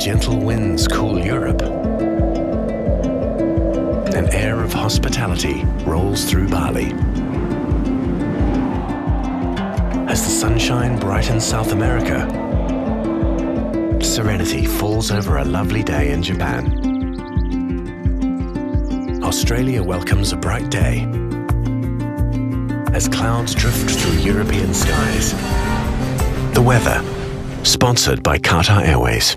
gentle winds cool Europe, an air of hospitality rolls through Bali. As the sunshine brightens South America, serenity falls over a lovely day in Japan. Australia welcomes a bright day as clouds drift through European skies. The weather, sponsored by Qatar Airways.